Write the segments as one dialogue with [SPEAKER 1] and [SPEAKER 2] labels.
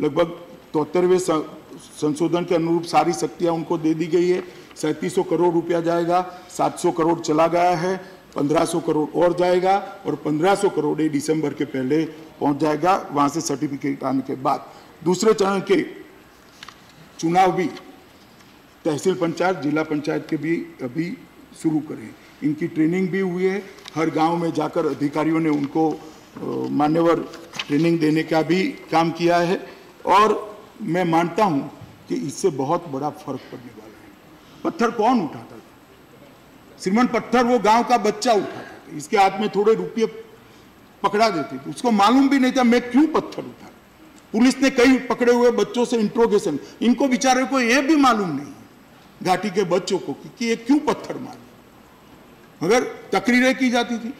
[SPEAKER 1] लगभग तोहत्तरवें संशोधन के अनुरूप सारी शक्तियाँ उनको दे दी गई है। सैंतीस करोड़ रुपया जाएगा 700 करोड़ चला गया है 1500 करोड़ और जाएगा और 1500 करोड़ दिसंबर के पहले पहुँच जाएगा, वहाँ से सर्टिफिकेट आने के बाद। दूसरे चरण के चुनाव भी तहसील पंचायत, जिला पंचायत के भी अभी शुरू करें इनकी ट्रेनिंग भी हुई है, हर गाँव में जाकर अधिकारियों ने उनको मान्यवर ट्रेनिंग देने का भी काम किया है। और मैं मानता हूँ कि इससे बहुत बड़ा फ़र्क पड़ने वाला है। पत्थर कौन उठाता था? श्रीमन पत्थर वो गाँव का बच्चा उठाता था। इसके हाथ में थोड़े रुपये पकड़ा देते थे। उसको मालूम भी नहीं था, मैं क्यों पत्थर उठा पुलिस ने कई पकड़े हुए बच्चों से इंट्रोगेशन इनको बेचारे को यह भी मालूम नहीं घाटी के बच्चों को, कि ये क्यों पत्थर मारे? मगर तकरीरें की जाती थी,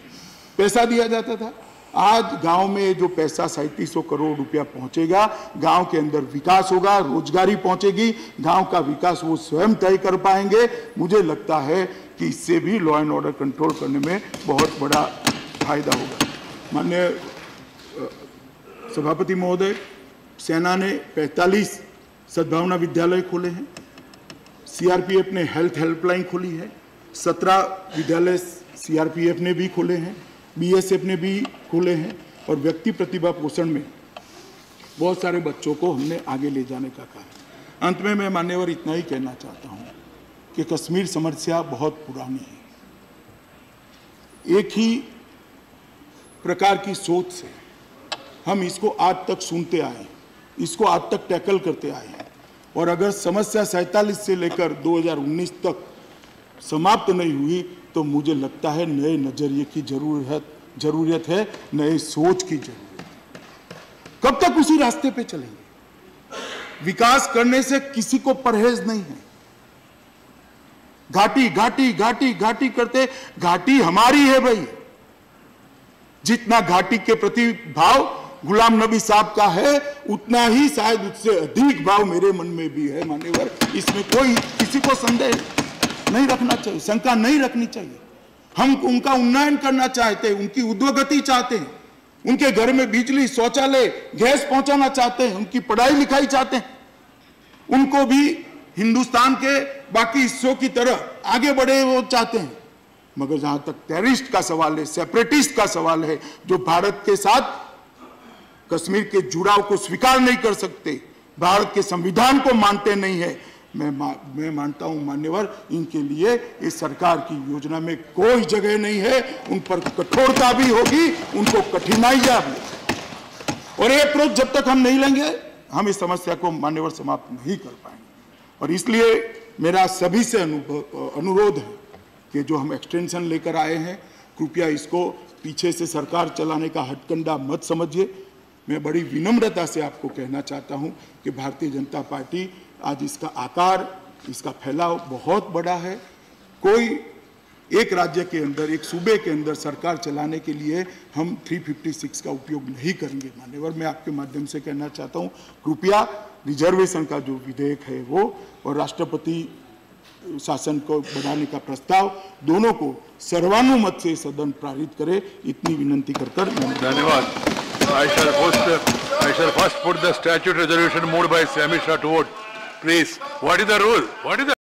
[SPEAKER 1] पैसा दिया जाता था। आज गाँव में जो पैसा सैंतीस करोड़ रुपया पहुंचेगा, गाँव के अंदर विकास होगा, रोजगारी पहुंचेगी, गाँव का विकास वो स्वयं तय कर पाएँगे। मुझे लगता है कि इससे भी लॉ एंड ऑर्डर कंट्रोल करने में बहुत बड़ा फ़ायदा होगा। मान्य सभापति महोदय, सेना ने 45 सद्भावना विद्यालय खोले हैं। सीआरपीएफ ने हेल्थ हेल्पलाइन खोली है। सत्रह विद्यालय सीआरपीएफ ने भी खोले हैं। बीएसएफ ने भी खोले हैं और व्यक्ति प्रतिभा पोषण में बहुत सारे बच्चों को हमने आगे ले जाने का कहा अंत में मैं मान्यवर इतना ही कहना चाहता हूँ कि कश्मीर समस्या बहुत पुरानी है। एक ही प्रकार की सोच से हम इसको आज तक सुनते आए इसको आज तक टैकल करते आए हैं। और अगर समस्या सैतालीस से लेकर 2019 तक समाप्त नहीं हुई तो मुझे लगता है नए नज़रिए की ज़रूरत ज़रूरत है, नए सोच की ज़रूरत। कब तक उसी रास्ते पे चलेंगे? विकास करने से किसी को परहेज नहीं है। घाटी घाटी घाटी घाटी करते, घाटी हमारी है भाई। जितना घाटी के प्रति भाव गुलाम नबी साहब का है, उतना ही शायद उससे अधिक भाव मेरे मन में भी है, मान्यवर। इसमें कोई, किसी को संदेह नहीं। रखना चाहिए, शंका नहीं रखनी चाहिए। हम उनका उन्नयन करना चाहते हैं, उनकी उद्योगति चाहते हैं, उनके घर में बिजली, शौचालय, गैस पहुंचाना चाहते हैं, उनकी पढ़ाई लिखाई चाहते हैं। उनको भी हिंदुस्तान के बाकी हिस्सों की तरह आगे बढ़े वो चाहते हैं। मगर जहाँ तक टेररिस्ट का सवाल है, सेपरेटिस्ट का सवाल है, जो भारत के साथ कश्मीर के जुड़ाव को स्वीकार नहीं कर सकते, भारत के संविधान को मानते नहीं है मैं मा, मैं मानता हूँ मान्यवर इनके लिए इस सरकार की योजना में कोई जगह नहीं है उन पर कठोरता भी होगी उनको कठिनाइयाँ भी। और एक रोज जब तक हम नहीं लेंगे हम इस समस्या को मान्यवर समाप्त नहीं कर पाएँगे। और इसलिए मेरा सभी से अनुरोध है कि जो हम एक्सटेंशन लेकर आए हैं कृपया इसको पीछे से सरकार चलाने का हटकंडा मत समझिए। मैं बड़ी विनम्रता से आपको कहना चाहता हूँ कि भारतीय जनता पार्टी आज इसका आकार, इसका फैलाव बहुत बड़ा है। कोई एक राज्य के अंदर, एक सूबे के अंदर सरकार चलाने के लिए हम 356 का उपयोग नहीं करेंगे। मान्यवर, मैं आपके माध्यम से कहना चाहता हूँ, कृपया रिजर्वेशन का जो विधेयक है वो और राष्ट्रपति शासन को बढ़ाने का प्रस्ताव दोनों को सर्वानुमत से सदन पारित करे, इतनी विनंती कर कर
[SPEAKER 2] धन्यवाद। I shall first, I shall first put the statute resolution moved by Shah to vote. Please, what is the rule? What is the